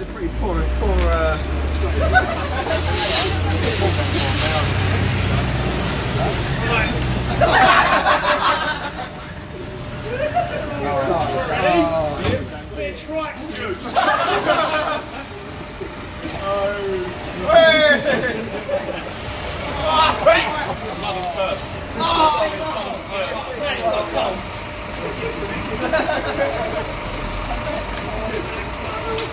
is a pretty poor, poor. Uh, it's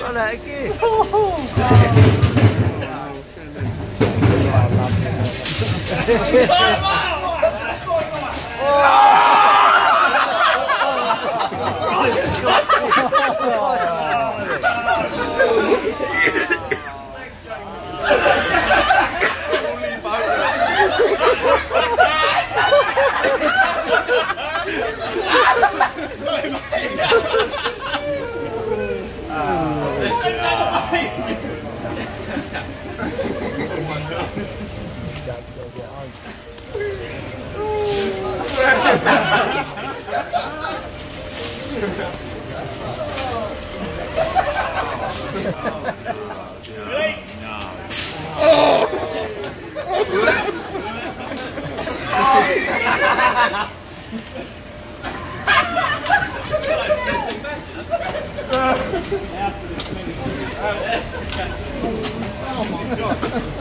Wala lagi. Wala lagi. Stink.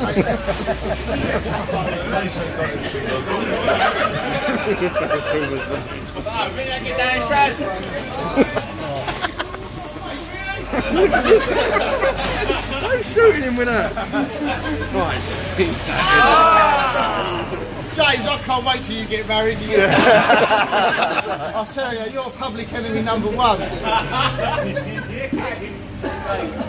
Run that again. Why are you shooting him with that? Oh, it stinks. James, I can't wait till you get married. You I'll tell you, you're public enemy number one.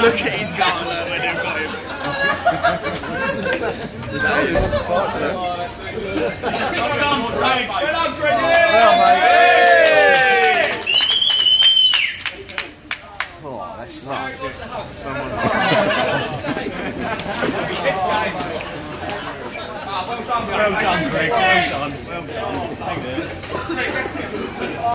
Look at his gun when they've got him. Oh, that's not. Someone. Well done, Greg. Well done. Well done.